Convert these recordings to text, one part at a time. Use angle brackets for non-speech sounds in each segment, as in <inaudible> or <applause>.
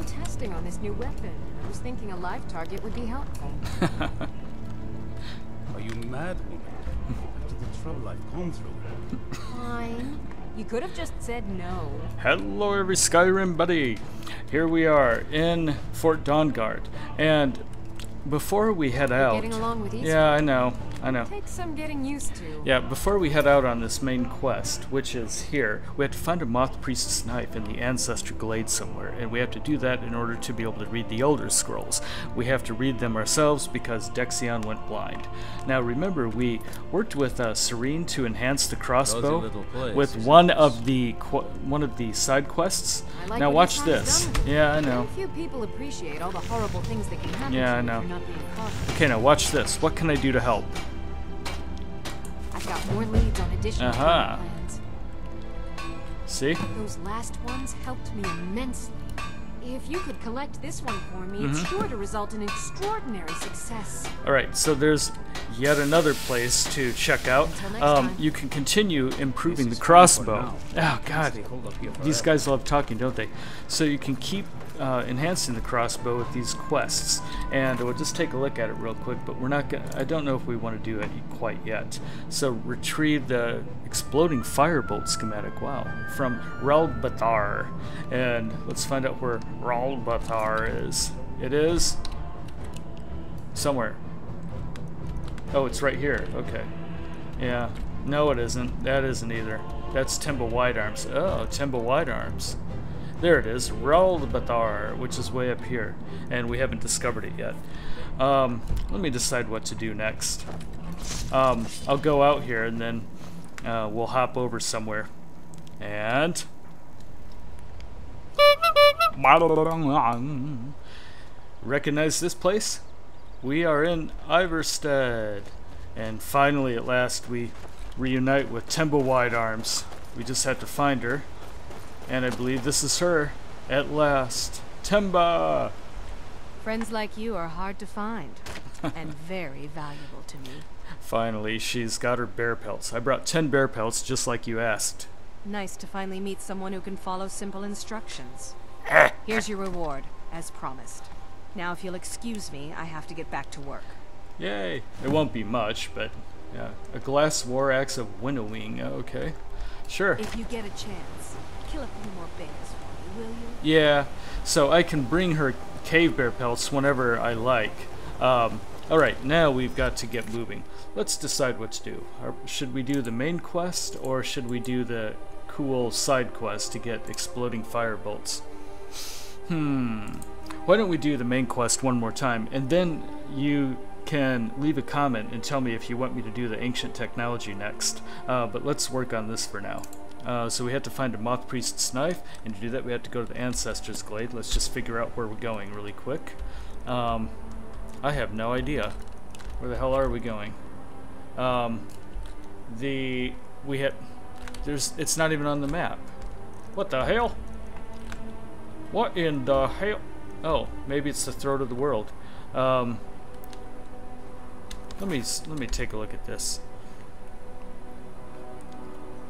some testing on this new weapon. I was thinking a live target would be helpful. <laughs> Are you mad, woman? After the trouble I've gone through. Fine. You could have just said no. Hello, every Skyrim buddy. Here we are in Fort Dawnguard, and before we head You're out, yeah, I know. I know. Takes some getting used to. Yeah, before we head out on this main quest, which is here, we have to find a Moth Priestess knife in the Ancestor Glade somewhere, and we have to do that in order to be able to read the Elder Scrolls. We have to read them ourselves because Dexion went blind. Now remember, we worked with uh, Sorine to enhance the crossbow with one of the qu- one of the side quests. Like now watch this. done. Yeah, I know. Very few people appreciate all the horrible things that can happen Yeah, I know. if you're not being cautious. Okay, now watch this. What can I do to help? I've got more leads on additional Aha. plans. See? Those last ones helped me immensely. If you could collect this one for me, Mm-hmm. it's sure to result in extraordinary success. Alright, so there's yet another place to check out. Um, you can continue improving the is fine for crossbow. Oh god, Stay holed up here these guys love talking, don't they? So you can keep uh, enhancing the crossbow with these quests, and we'll just take a look at it real quick. But we're not gonna. I don't know if we want to do it quite yet. So retrieve the exploding firebolt schematic. Wow, from Raldbthar, and let's find out where Raldbthar is. It is somewhere. Oh, it's right here. Okay. Yeah. No, it isn't. That isn't either. That's Timba White Arms. Oh, Timba White Arms. There it is. Raldbthar, which is way up here. And we haven't discovered it yet. Um, let me decide what to do next. Um, I'll go out here and then uh, we'll hop over somewhere. And. Recognize this place? We are in Ivarstead. And finally, at last, we reunite with Temba Wide Arms. We just had to find her. And I believe this is her. At last. Temba! Friends like you are hard to find, and very valuable to me. <laughs> Finally, she's got her bear pelts. I brought 10 bear pelts just like you asked. Nice to finally meet someone who can follow simple instructions. <laughs> Here's your reward, as promised. Now, if you'll excuse me, I have to get back to work. Yay! It won't be much, but yeah. A glass war axe of winnowing. Uh, okay. Sure. If you get a chance, kill a few more bears for me, will you? Yeah, so I can bring her cave bear pelts whenever I like. Um, Alright, now we've got to get moving. Let's decide what to do. Should we do the main quest, or should we do the cool side quest to get exploding fire bolts? Hmm. Why don't we do the main quest one more time, and then you can leave a comment and tell me if you want me to do the ancient technology next. Uh, but let's work on this for now. Uh, so we have to find a Moth Priest's knife, and to do that we have to go to the Ancestors Glade. Let's just figure out where we're going really quick. Um, I have no idea. Where the hell are we going? Um, the we have there's it's not even on the map. What the hell? What in the hell? Oh, maybe it's the throat of the world. Um, let me let me take a look at this.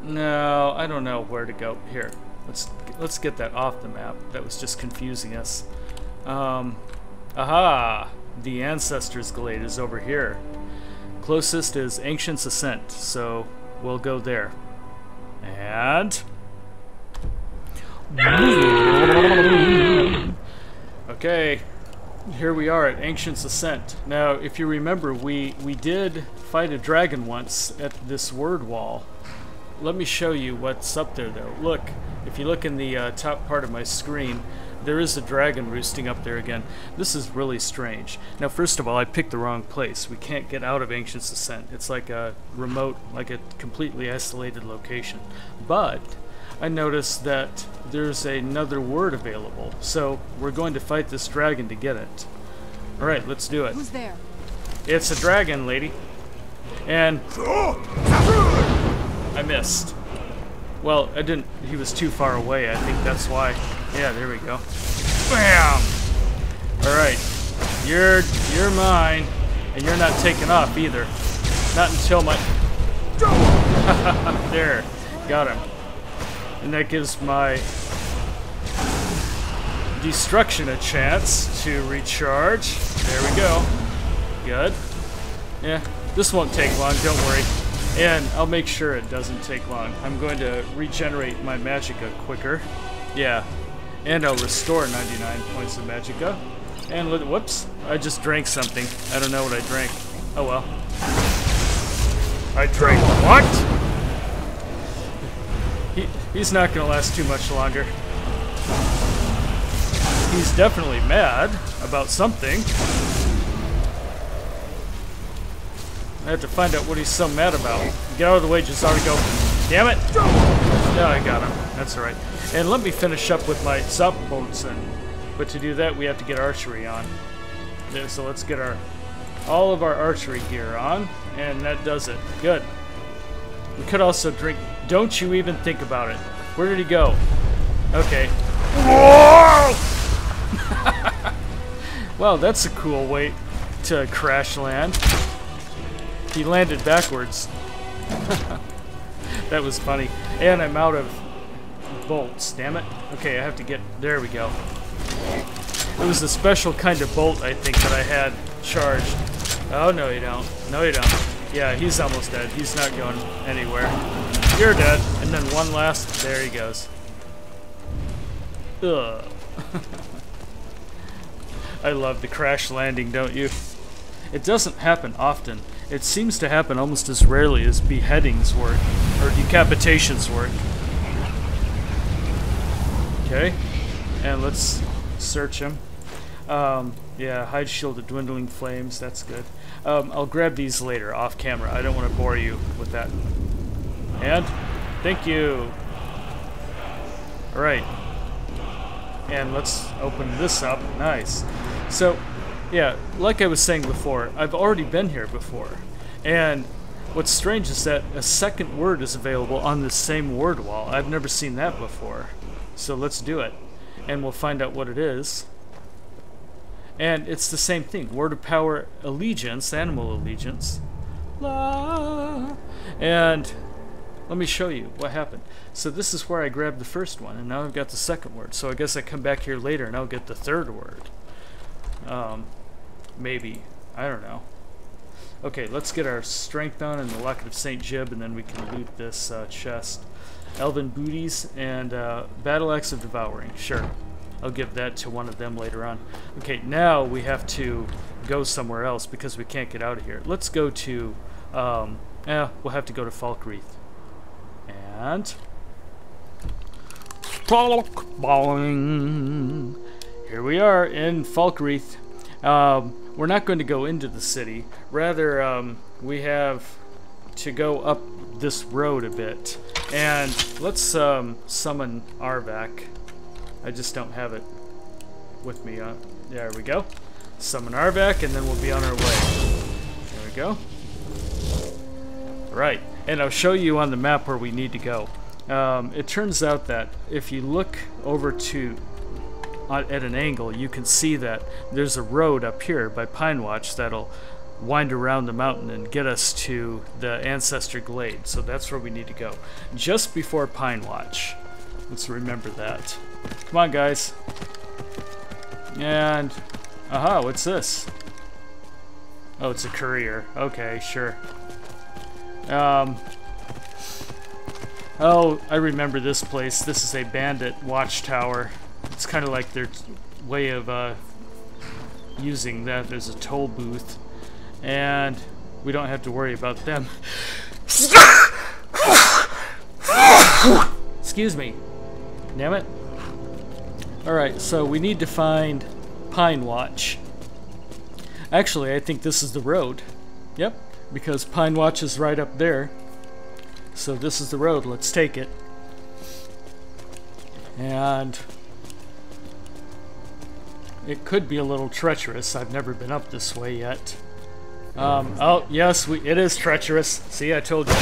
No, I don't know where to go. Here, let's let's get that off the map. That was just confusing us. Um, aha! The Ancestors Glade is over here. Closest is Ancient's Ascent, so we'll go there. And okay, here we are at Ancient's Ascent. Now, if you remember, we we did fight a dragon once at this word wall. Let me show you what's up there, though. Look, if you look in the uh, top part of my screen, there is a dragon roosting up there again. This is really strange. Now, first of all, I picked the wrong place. We can't get out of Ancient's Ascent. It's like a remote, like a completely isolated location. But I noticed that there's another word available, so we're going to fight this dragon to get it. All right, let's do it. Who's there? It's a dragon, lady. And <laughs> I missed. Well, I didn't. He was too far away. I think that's why. Yeah, there we go. Bam! All right, you're you're mine, and you're not taking off either. Not until my. <laughs> there, got him. And that gives my destruction a chance to recharge. There we go. Good. Yeah, this won't take long, don't worry. And I'll make sure it doesn't take long. I'm going to regenerate my magicka quicker. Yeah. And I'll restore 99 points of magicka. And let, whoops, I just drank something. I don't know what I drank. Oh well. I drank what? He, he's not gonna last too much longer. He's definitely mad about something. I have to find out what he's so mad about. Get out of the way, just go. Damn it! Yeah, I got him. That's alright. And let me finish up with my and but to do that we have to get archery on. Yeah, so let's get our all of our archery gear on, and that does it. Good. We could also drink don't you even think about it. Where did he go? Okay. <laughs> well, that's a cool way to crash land. He landed backwards. <laughs> that was funny. And I'm out of bolts, damn it. Okay, I have to get... There we go. It was a special kind of bolt, I think, that I had charged. Oh, no you don't. No you don't. Yeah, he's almost dead. He's not going anywhere. You're dead. And then one last... There he goes. Ugh. <laughs> I love the crash landing, don't you? It doesn't happen often. It seems to happen almost as rarely as beheadings work, or decapitations work. Okay, and let's search him. Um, yeah, hide shield of dwindling flames, that's good. Um, I'll grab these later, off camera. I don't want to bore you with that. And, thank you. Alright. And let's open this up. Nice. So, yeah, like I was saying before, I've already been here before. And what's strange is that a second word is available on the same word wall. I've never seen that before. So let's do it. And we'll find out what it is. And it's the same thing. Word of power allegiance, animal allegiance. La. And let me show you what happened. So this is where I grabbed the first one, and now I've got the second word. So I guess I come back here later and I'll get the third word. Um, maybe. I don't know. Okay, let's get our strength on and the Locket of St. Jib, and then we can loot this uh, chest. Elven Booties and uh, Battle Axe of Devouring. Sure. I'll give that to one of them later on. Okay, now we have to go somewhere else because we can't get out of here. Let's go to... Um, eh, we'll have to go to Falkreath. And... Here we are in Falkreath. Um, we're not going to go into the city. Rather, um, we have to go up this road a bit. And let's um, summon Arvak. I just don't have it with me. Uh, there we go. Summon Arvak, and then we'll be on our way. There we go. Right, and I'll show you on the map where we need to go. Um, it turns out that if you look over to at an angle, you can see that there's a road up here by Pine Watch that'll wind around the mountain and get us to the Ancestor Glade. So that's where we need to go. Just before Pine Watch. Let's remember that. Come on, guys. And, aha, what's this? Oh, it's a courier. Okay, sure. Um, oh, I remember this place. This is a bandit watchtower. It's kind of like their way of uh, using that. There's a toll booth, and we don't have to worry about them. Excuse me. Damn it. Alright, so we need to find Pine Watch. Actually, I think this is the road. Yep, because Pine Watch is right up there. So this is the road. Let's take it. And it could be a little treacherous. I've never been up this way yet. Um, oh, yes, we, it is treacherous. See, I told you.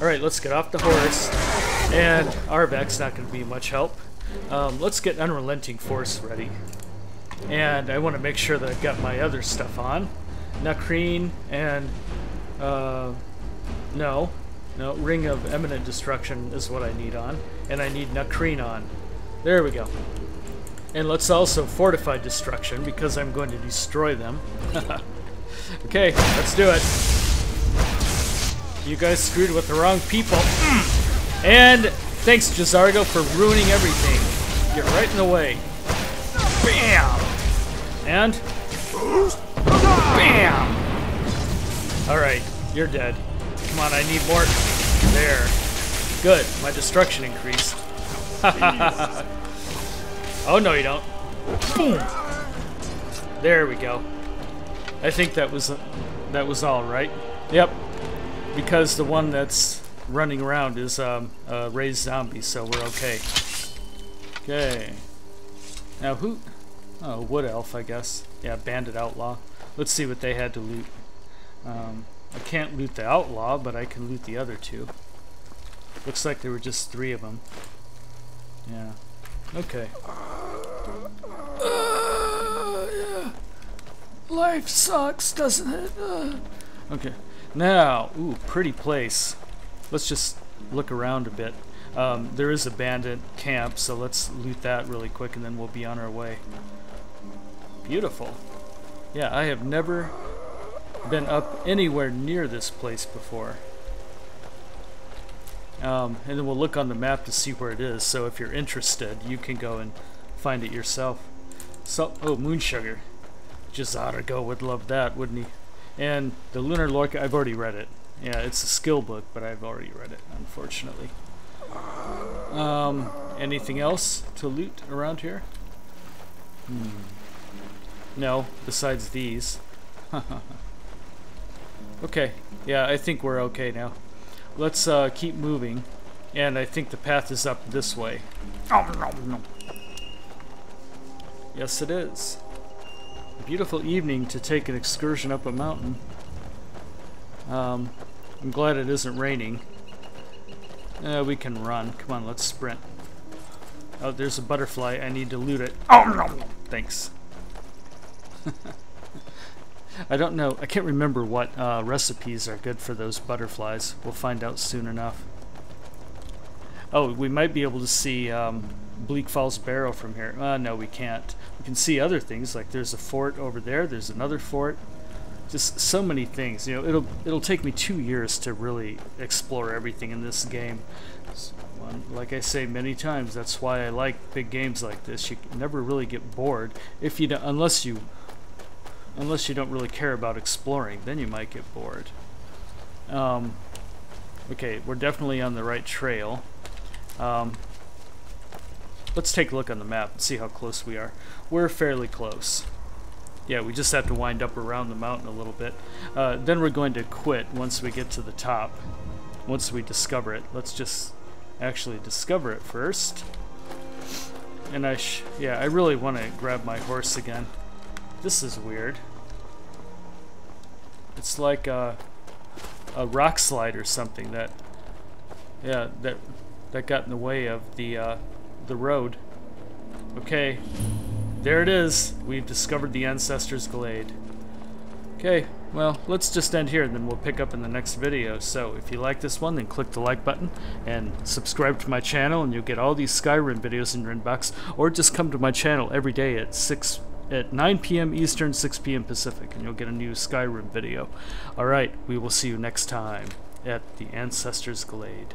Alright, let's get off the horse. And Arvak's not going to be much help. Um, let's get Unrelenting Force ready. And I want to make sure that I've got my other stuff on. Nacrene and... Uh, no. No, Ring of Eminent Destruction is what I need on. And I need Nacrene on. There we go. And let's also fortify destruction because I'm going to destroy them. <laughs> okay, let's do it. You guys screwed with the wrong people. Mm. And thanks, J'zargo, for ruining everything. Get right in the way. Bam! And... Bam! Alright, you're dead. Come on, I need more. There. Good, my destruction increased. <laughs> oh, no you don't. Boom! There we go. I think that was that was all right. Yep, because the one that's running around is um, a raised zombie, so we're okay. Okay. Now who? Oh, Wood Elf, I guess. Yeah, Bandit Outlaw. Let's see what they had to loot. Um, I can't loot the Outlaw, but I can loot the other two. Looks like there were just three of them. Yeah. Okay. Uh, yeah. Life sucks, doesn't it? Uh. Okay. Now, ooh, pretty place. Let's just look around a bit. Um, there is a bandit camp, so let's loot that really quick and then we'll be on our way. Beautiful. Yeah, I have never been up anywhere near this place before. Um, and then we'll look on the map to see where it is, so if you're interested, you can go and find it yourself. So, oh, moon sugar. J'zargo would love that, wouldn't he? And the Lunar Lorkhan, I've already read it. Yeah, it's a skill book, but I've already read it, unfortunately. Um, anything else to loot around here? Hmm. No, besides these. <laughs> okay, yeah, I think we're okay now. Let's uh, keep moving. And I think the path is up this way. Yes, it is. A beautiful evening to take an excursion up a mountain. Um, I'm glad it isn't raining. Uh, we can run. Come on, let's sprint. Oh, there's a butterfly. I need to loot it. Oh, no. Thanks. <laughs> I don't know. I can't remember what uh, recipes are good for those butterflies. We'll find out soon enough. Oh, we might be able to see um, Bleak Falls Barrow from here. Uh, no, we can't. We can see other things, like there's a fort over there. There's another fort. Just so many things. You know, it'll it'll take me two years to really explore everything in this game. Like I say many times, that's why I like big games like this. You never really get bored if you unless you unless you don't really care about exploring, then you might get bored. Um, okay, we're definitely on the right trail. Um, let's take a look on the map and see how close we are. We're fairly close. Yeah, we just have to wind up around the mountain a little bit. Uh, then we're going to quit once we get to the top. Once we discover it. Let's just actually discover it first. And I yeah, I really want to grab my horse again. This is weird. It's like a, a rock slide or something that, yeah, that that got in the way of the uh, the road. Okay, there it is. We've discovered the Ancestors Glade. Okay, well, let's just end here and then we'll pick up in the next video. So if you like this one, then click the like button and subscribe to my channel and you'll get all these Skyrim videos in your inbox. Or just come to my channel every day at 6 at 9 p.m. Eastern, 6 p.m. Pacific, and you'll get a new Skyrim video. Alright, we will see you next time at the Ancestors Glade.